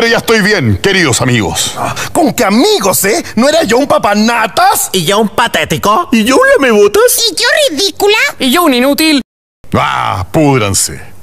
Pero ya estoy bien, queridos amigos. ¿Con qué amigos, eh? ¿No era yo un papanatas? ¿Y yo un patético? ¿Y yo un lamebotas? ¿Y yo ridícula? ¿Y yo un inútil? Ah, púdranse.